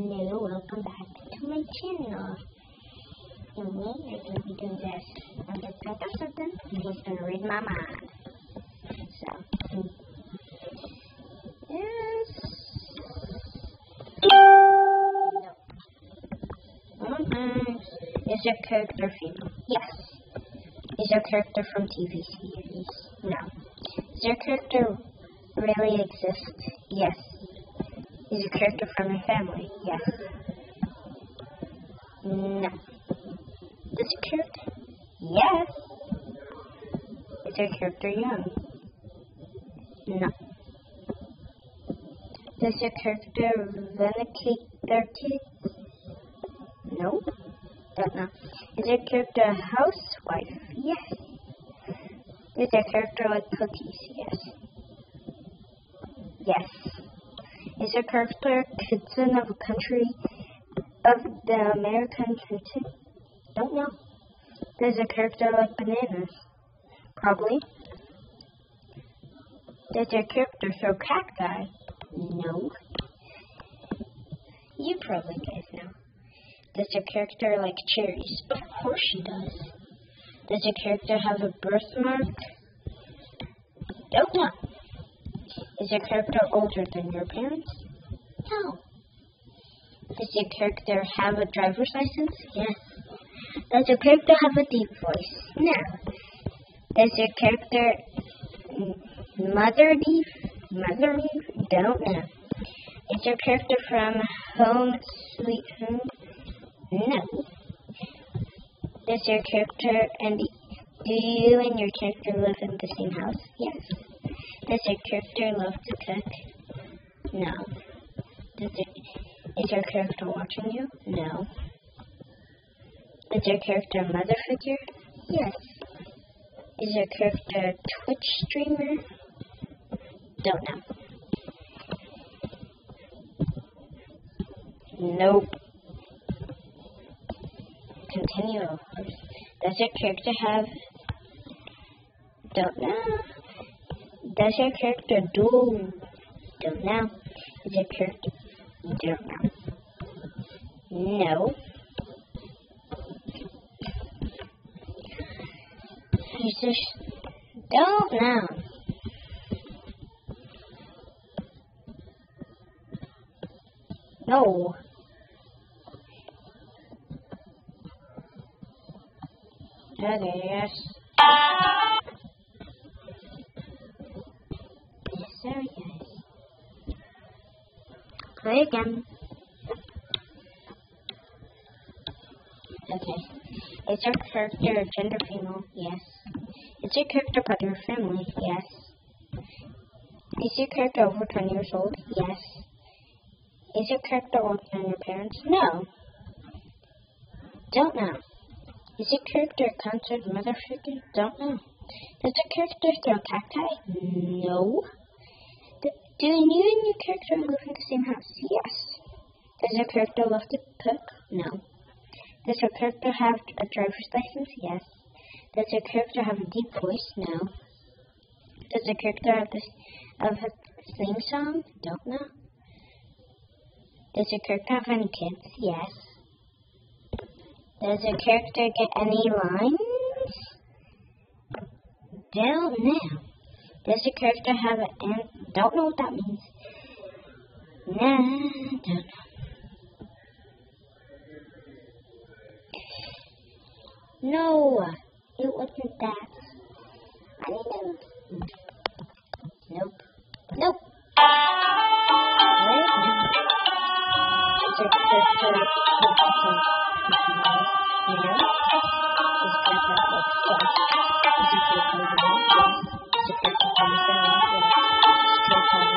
No, welcome back to my channel. And we are going to be doing this. I'm just going to do something, and he's going to read my mind. So, yes. No. Mm-hmm. Is your character female? Yes. Is your character from TV series? No. Does your character really exist? Yes. Is your character from your family? Yes. No. Does your character? Yes. Is your character young? No. Does your character vindicate their kids? No. Don't know. Is your character a housewife? Yes. Is your character like cookies? Yes. Yes. Is your character citizen of a country of the American continent? Don't know. Does your character like bananas? Probably. Does your character throw cacti? No. You probably guys know. Does your character like cherries? Of course she does. Does your character have a birthmark? Don't know. Is your character older than your parents? Does your character have a driver's license? Yes. Does your character have a deep voice? No. Does your character mother deep? Mother? Don't know. Is your character from Home Sweet Home? No. Does your character and do you and your character live in the same house? Yes. Does your character love to cook? No. Is your character watching you? No. Is your character a mother figure? Yes. Is your character a Twitch streamer? Don't know. Nope. Continue. Does your character have... Don't know. Does your character do? Don't know. Is your character? Know. No. Just don't know. No. Okay, yes. Yes, guys. Again. Okay. Is your character gender female? Yes. Is your character part of your family? Yes. Is your character over 20 years old? Yes. Is your character older than your parents? No. Don't know. Is your character a considered mother figure? Don't know. Does your character throw cacti? No. Do, you and your character live in the same house? Yes. Does your character love to cook? No. Does your character have a driver's license? Yes. Does your character have a deep voice? No. Does your character have this have a theme song? Don't know. Does your character have any kids? Yes. Does your character get any lines? Don't know. Does your character have an don't know what that means. Nah, don't know. No,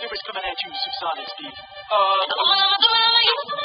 Numerous coming at you, subsonic speed. Uh,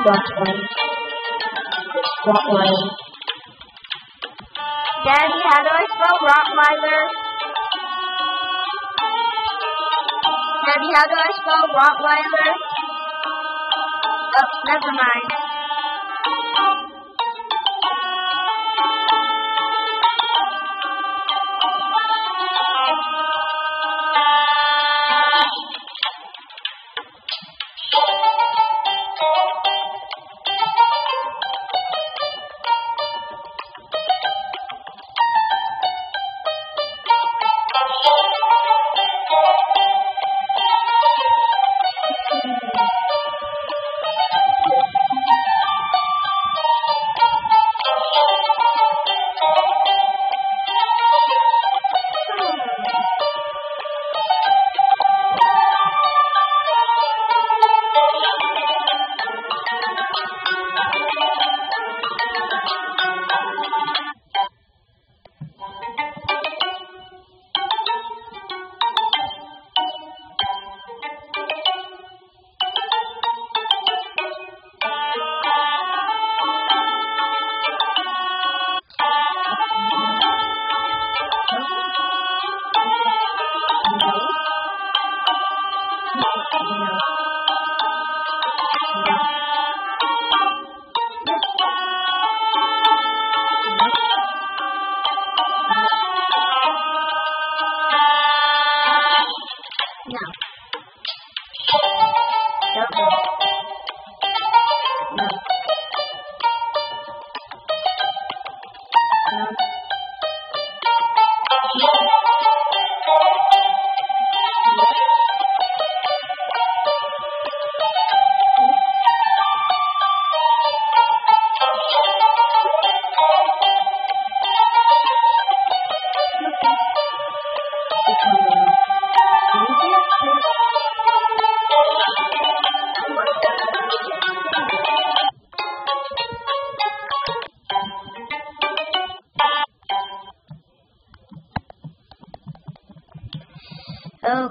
Rottweiler. Rottweiler. Daddy, how do I spell Rottweiler? Daddy, how do I spell Rottweiler? Oh, never mind.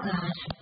God.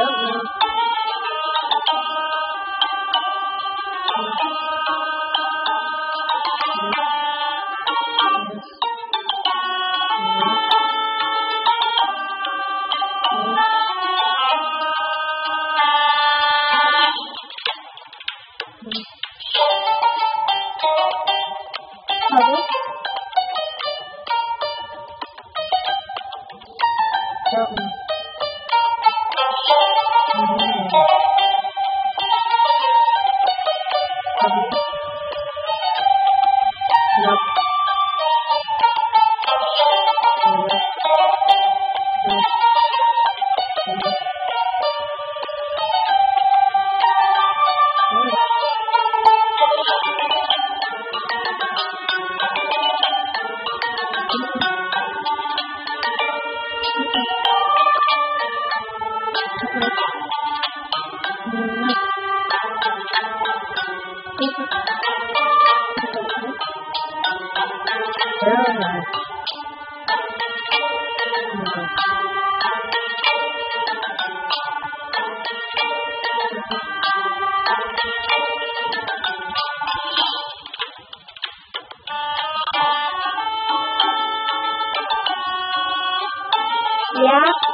Don't know. Thank you. Yeah.